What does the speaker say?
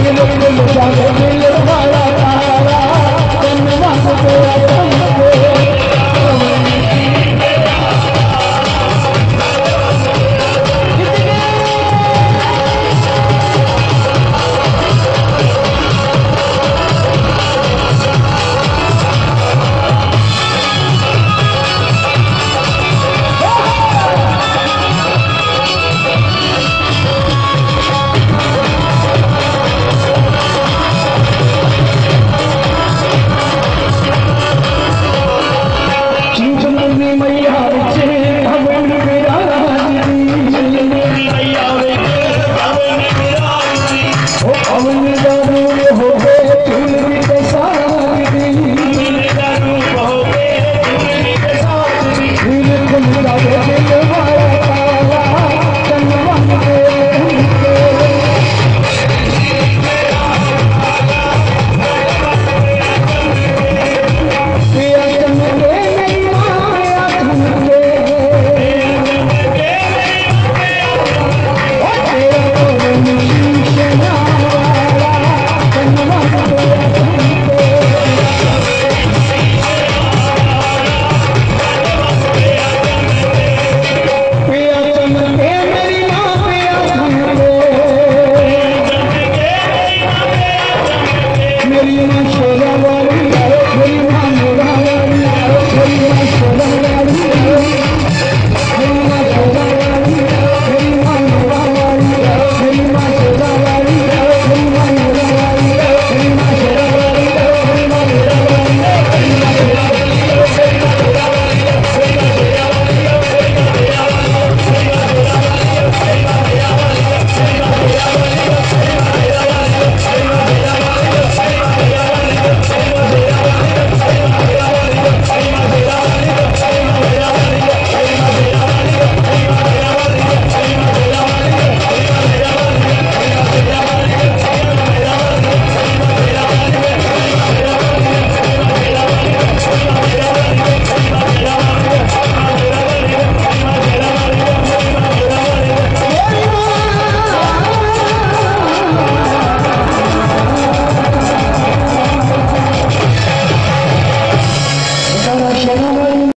viendo, viendo, luchando.